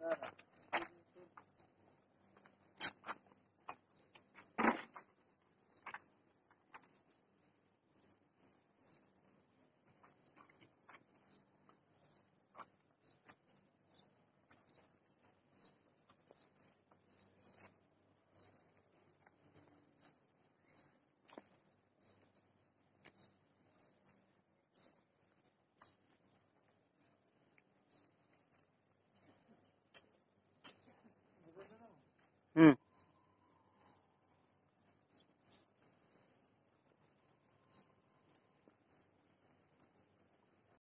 Yeah. Mm.